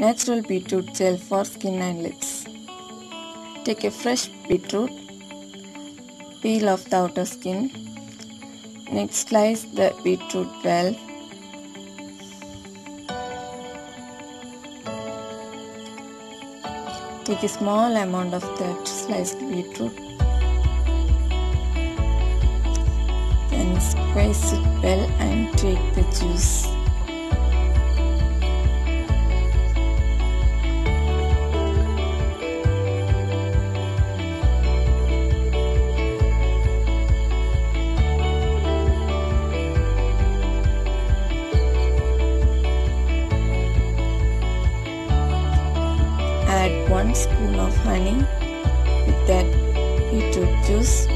Natural beetroot gel for skin and lips. Take a fresh beetroot, peel off the outer skin. Next, slice the beetroot well. Take a small amount of that sliced beetroot. Then squeeze it well and take the juice. 1 spoon of honey with that beetroot juice.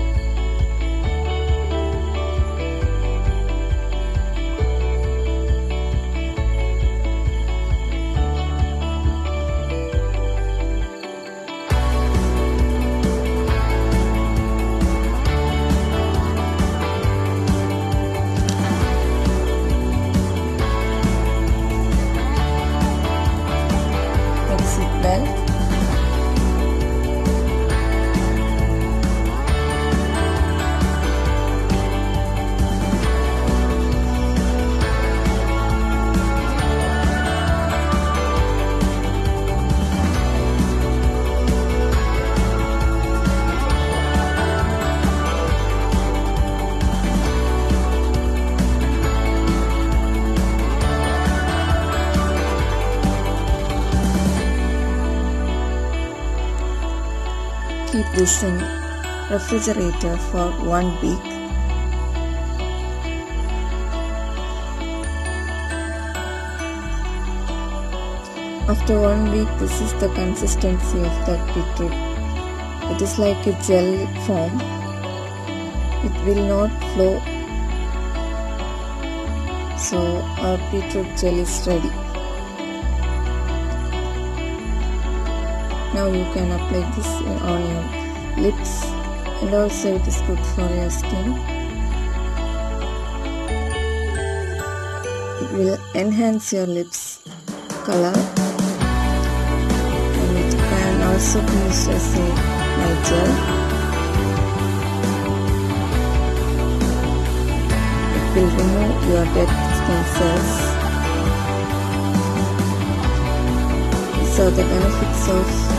Mix it well keep this in refrigerator for one week. After one week this is the consistency of that beetroot. It is like a gel form. It will not flow. So our beetroot gel is ready now you can apply this on your lips and also it is good for your skin. It will enhance your lips color. And it can also be used as a night gel it will remove your dead skin cells. Are the benefits of